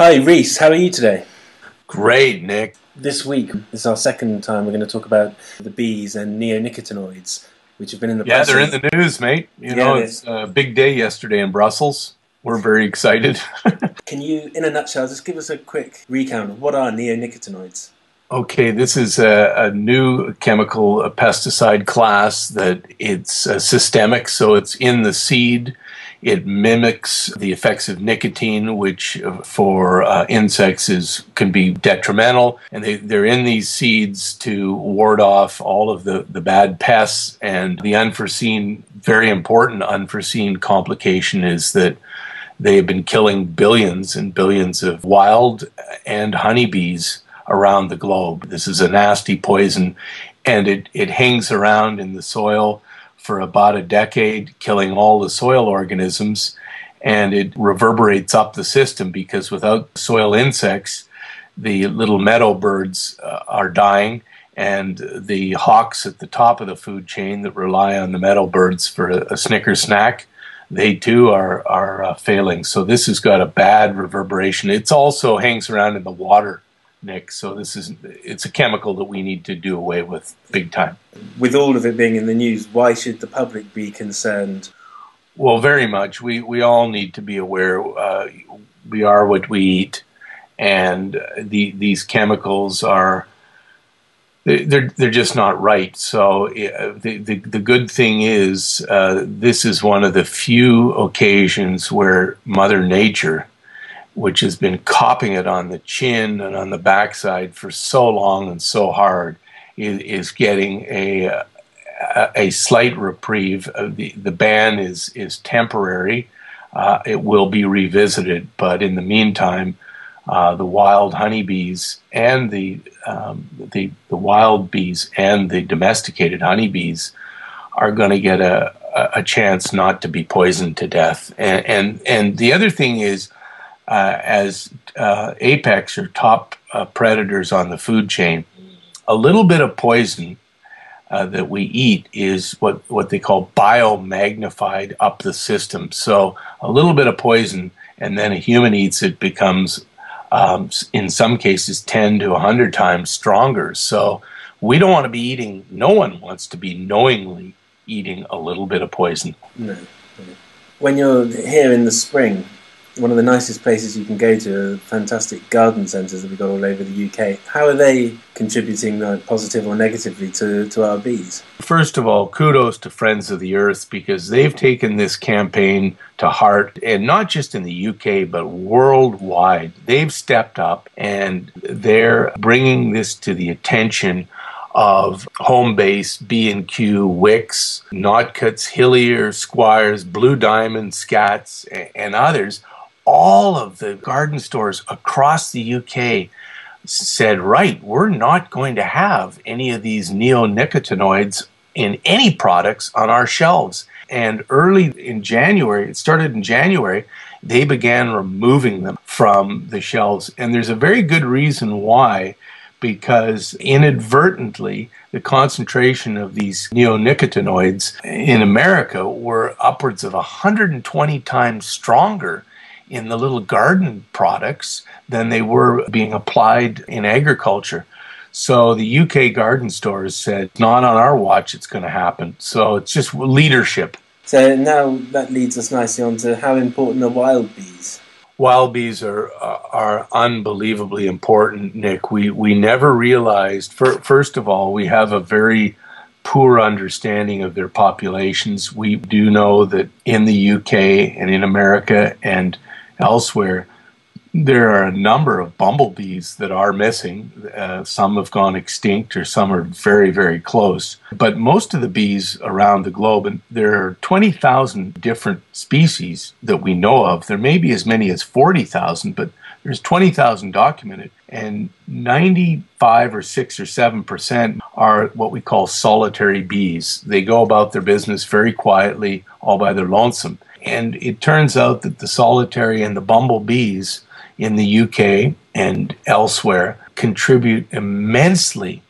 Hi, Reese. How are you today? Great, Nick. This week this is our second time we're going to talk about the bees and neonicotinoids, which have been in the Yeah, they're in the news, mate. You Yeah, know, it's a big day yesterday in Brussels. We're very excited. Can you, in a nutshell, just give us a quick recount of what are neonicotinoids? okay, this is a, a new chemical a pesticide class that it's uh, systemic, so it's in the seed. It mimics the effects of nicotine, which uh, for uh, insects is can be detrimental, and they, they're in these seeds to ward off all of the, the bad pests. And the unforeseen, very important unforeseen complication is that they've been killing billions and billions of wild and honeybees around the globe. This is a nasty poison, and it, it hangs around in the soil for about a decade, killing all the soil organisms, and it reverberates up the system because without soil insects, the little meadow birds uh, are dying. And the hawks at the top of the food chain that rely on the meadow birds for a, a snicker snack, they too are are uh, failing. So this has got a bad reverberation. It also hangs around in the water, Nick. So this is it's a chemical that we need to do away with big time. With all of it being in the news, why should the public be concerned? Well, very much. We we all need to be aware. Uh, we are what we eat, and the these chemicals are they're they're just not right. So uh, the, the the good thing is uh, this is one of the few occasions where Mother Nature, which has been copping it on the chin and on the backside for so long and so hard, is, is getting a a, a slight reprieve. Uh, the the ban is is temporary. Uh, it will be revisited, but in the meantime, uh, the wild honeybees and the, um, the the wild bees and the domesticated honeybees are going to get a, a chance not to be poisoned to death. And and, and the other thing is, as uh, apex or top uh, predators on the food chain, a little bit of poison uh, that we eat is what, what they call biomagnified up the system. So a little bit of poison, and then a human eats it becomes, um, in some cases, 10 to 100 times stronger. So we don't want to be eating, no one wants to be knowingly eating a little bit of poison. No. When you're here in the spring, one of the nicest places you can go to fantastic garden centres that we've got all over the UK. How are they contributing uh, positive or negatively to, to our bees? First of all, kudos to Friends of the Earth because they've taken this campaign to heart, and not just in the UK, but worldwide. They've stepped up and they're bringing this to the attention of Homebase, B&Q, Wickes, Notcutts, Hillier, Squires, Blue Diamond, Scats, and others. All of the garden stores across the UK said, right, we're not going to have any of these neonicotinoids in any products on our shelves. And early in January, it started in January, they began removing them from the shelves. And there's a very good reason why, because inadvertently, the concentration of these neonicotinoids in America were upwards of 120 times stronger in the little garden products than they were being applied in agriculture. So the UK garden stores said, not on our watch, it's going to happen. So it's just leadership. So now that leads us nicely on to how important are wild bees? Wild bees are are unbelievably important, Nick. We we never realized. fir- First of all, we have a very poor understanding of their populations. We do know that in the UK and in America and elsewhere, there are a number of bumblebees that are missing. Uh, some have gone extinct, or some are very, very close. But most of the bees around the globe, and there are 20,000 different species that we know of. There may be as many as 40,000, but there's 20,000 documented, and 95 or 6 or 7 percent are what we call solitary bees. They go about their business very quietly, all by their lonesome. And it turns out that the solitary and the bumblebees in the UK and elsewhere contribute immensely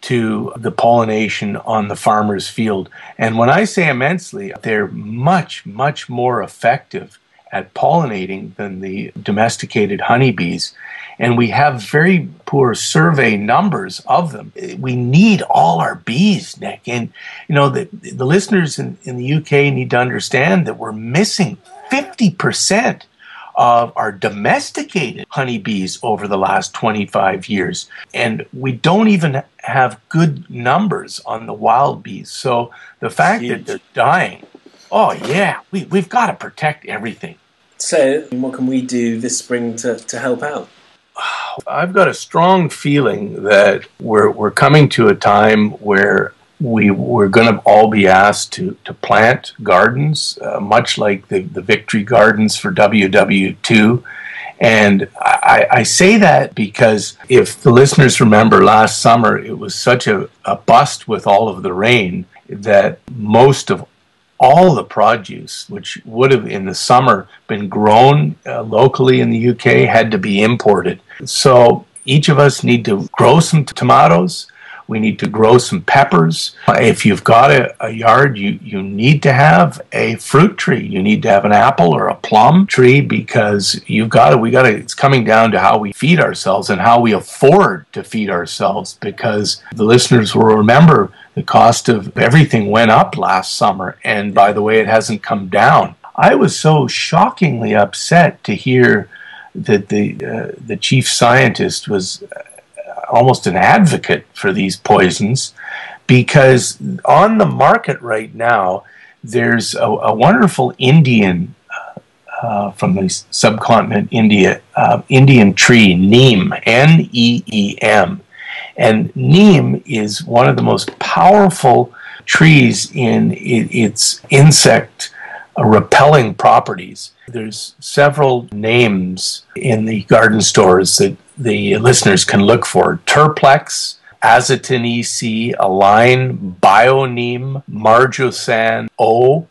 to the pollination on the farmer's field. And when I say immensely, they're much, much more effective at pollinating than the domesticated honeybees. And we have very poor survey numbers of them. We need all our bees, Nick. And, you know, the, the listeners in, in the UK need to understand that we're missing 50% of our domesticated honeybees over the last 25 years. And we don't even have good numbers on the wild bees. So the fact that they're dying, oh, yeah, we, we've got to protect everything. So, what can we do this spring to, to help out? I've got a strong feeling that we're, we're coming to a time where we we're going to all be asked to to plant gardens, uh, much like the the victory gardens for WW2. And I, I, say that because if the listeners remember last summer, it was such a, a bust with all of the rain that most of all the produce, which would have in the summer been grown uh, locally in the UK, had to be imported. So each of us need to grow some tomatoes we need to grow some peppers. If you've got a, a, yard, you, you need to have a fruit tree. You need to have an apple or a plum tree because you've got to, we got to, it's coming down to how we feed ourselves and how we afford to feed ourselves because the listeners will remember the cost of everything went up last summer. And by the way, it hasn't come down. I was so shockingly upset to hear that the uh, the chief scientist was almost an advocate for these poisons because on the market right now, there's a, a wonderful Indian uh, uh from the subcontinent India, uh, Indian tree, neem, N E E M. And neem is one of the most powerful trees in its insect uh, repelling properties. There's several names in the garden stores that the listeners can look for Azatin EC, Align, Bioneem, Margosan O.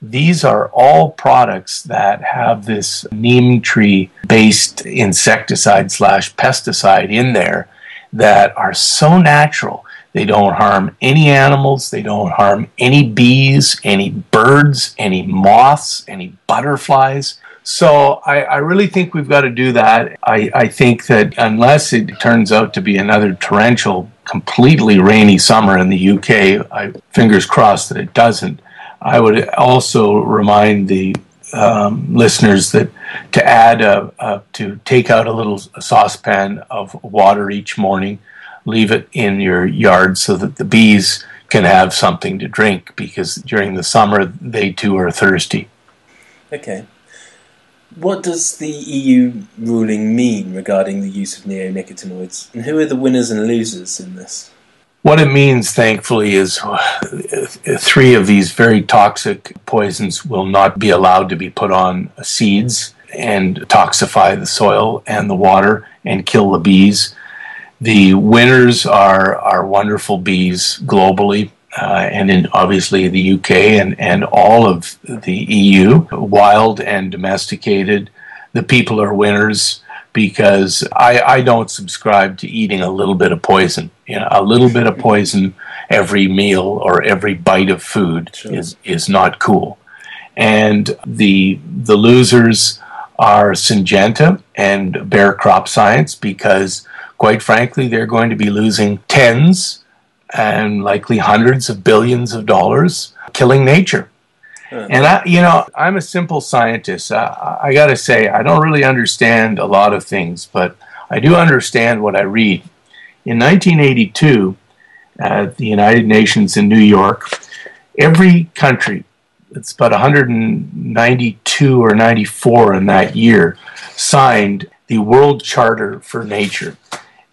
These are all products that have this neem tree based insecticide slash pesticide in there that are so natural. They don't harm any animals, they don't harm any bees, any birds, any moths, any butterflies. So I, I, really think we've got to do that. I, I, think that unless it turns out to be another torrential, completely rainy summer in the UK, I fingers crossed that it doesn't. I would also remind the um, listeners that to add a, a, to take out a little saucepan of water each morning, leave it in your yard so that the bees can have something to drink because during the summer they too are thirsty. Okay. What does the EU ruling mean regarding the use of neonicotinoids, and who are the winners and losers in this? What it means, thankfully, is uh, three of these very toxic poisons will not be allowed to be put on seeds and toxify the soil and the water and kill the bees. The winners are, are wonderful bees globally uh, and in obviously the UK and, and all of the EU, wild and domesticated. The people are winners because I, I don't subscribe to eating a little bit of poison. You know, a little bit of poison every meal or every bite of food sure. is, is not cool. And the the losers are Syngenta and Bayer Crop Science because, quite frankly, they're going to be losing tens and likely hundreds of billions of dollars killing nature. Uh-huh. And I, you know, I'm a simple scientist. I, I got to say, I don't really understand a lot of things, but I do understand what I read. In 1982, at the United Nations in New York, every country, it's about 192 or 94 in that year, signed the World Charter for Nature.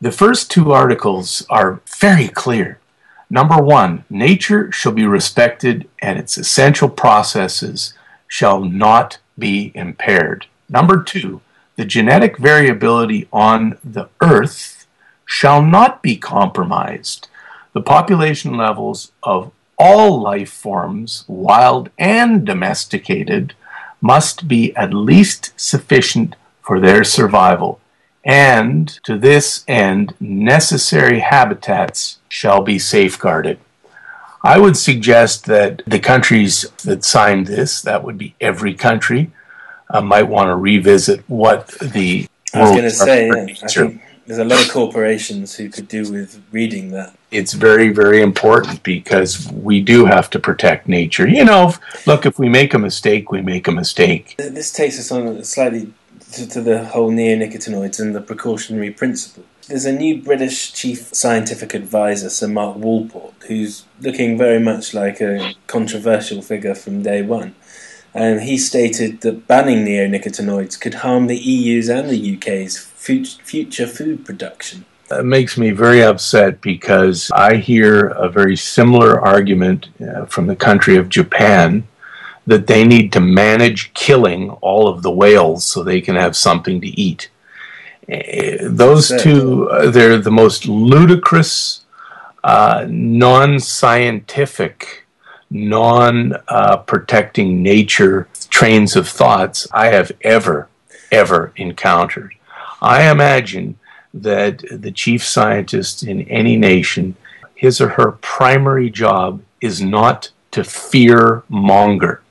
The first two articles are very clear. Number one, nature shall be respected and its essential processes shall not be impaired. Number two, the genetic variability on the earth shall not be compromised. The population levels of all life forms, wild and domesticated, must be at least sufficient for their survival and to this end necessary habitats shall be safeguarded. I would suggest that the countries that signed this, that would be every country, uh, might want to revisit what the. I was going to say, yeah, there's a lot of corporations who could do with reading that. It's very, very important because we do have to protect nature. You know, look, if we make a mistake, we make a mistake. This takes us on a slightly to, to the whole neonicotinoids and the precautionary principle. There's a new British chief scientific advisor, Sir Mark Walport, who's looking very much like a controversial figure from day one. And he stated that banning neonicotinoids could harm the EU's and the UK's future food production. It makes me very upset because I hear a very similar argument uh, from the country of Japan that they need to manage killing all of the whales so they can have something to eat. Uh, those two, uh, they're the most ludicrous, uh, non scientific, non protecting nature trains of thoughts I have ever, ever encountered. I imagine that the chief scientist in any nation, his or her primary job is not to fear monger.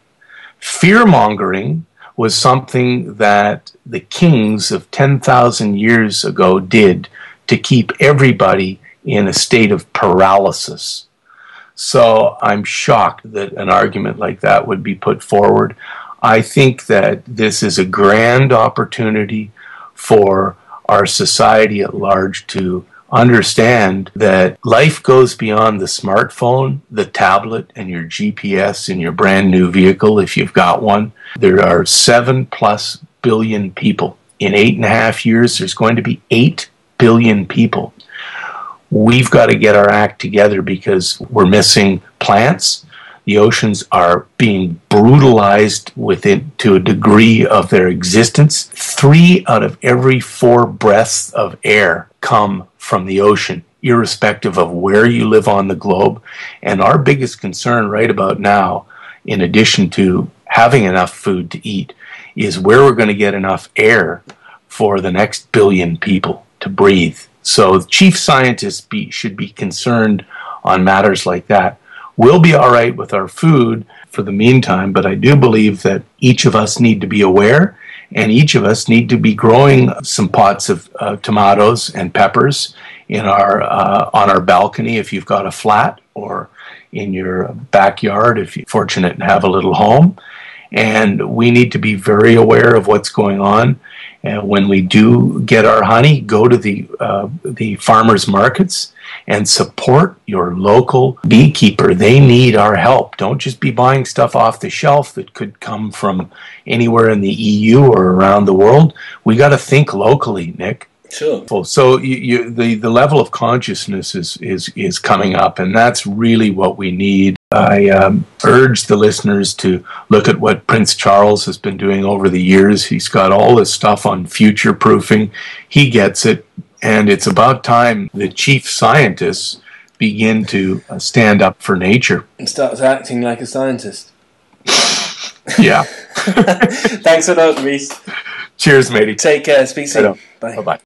Fear mongering was something that the kings of 10,000 years ago did to keep everybody in a state of paralysis. So I'm shocked that an argument like that would be put forward. I think that this is a grand opportunity for our society at large to understand that life goes beyond the smartphone, the tablet, and your GPS in your brand new vehicle if you've got one. There are seven plus billion people. In eight and a half years, there's going to be eight billion people. We've got to get our act together because we're missing plants. The oceans are being brutalized within to a degree of their existence. Three out of every four breaths of air come from the ocean, irrespective of where you live on the globe. And our biggest concern right about now, in addition to having enough food to eat, is where we're going to get enough air for the next billion people to breathe. So, chief scientists be, should be concerned on matters like that. We'll be all right with our food for the meantime, but I do believe that each of us need to be aware and each of us need to be growing some pots of uh, tomatoes and peppers in our uh, on our balcony if you've got a flat or in your backyard if you're fortunate and have a little home. And we need to be very aware of what's going on and when we do get our honey go to the uh, the farmers markets and support your local beekeeper. They need our help. Don't just be buying stuff off the shelf that could come from anywhere in the EU or around the world. We got to think locally, Nick. Sure. So you, you, the the level of consciousness is is is coming up, and that's really what we need. I um, urge the listeners to look at what Prince Charles has been doing over the years. He's got all this stuff on future proofing. He gets it. And it's about time the chief scientists begin to uh, stand up for nature. And starts acting like a scientist. yeah. Thanks a lot, Reese. Cheers, matey. Take care. Speak soon. Bye. Bye-bye.